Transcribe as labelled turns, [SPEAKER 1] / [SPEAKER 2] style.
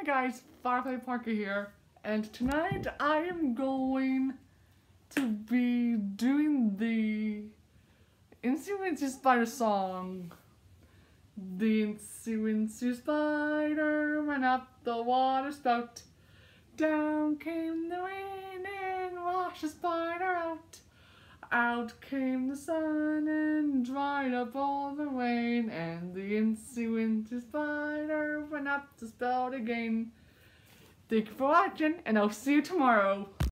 [SPEAKER 1] Hey guys, Firefly Parker here, and tonight I am going to be doing the Wincy Spider song. The Wincy Spider went up the water spout. Down came the wind and washed the spider out. Out came the sun up all the rain, and the Wincy Spider went up the spout again. Thank you for watching, and I'll see you tomorrow.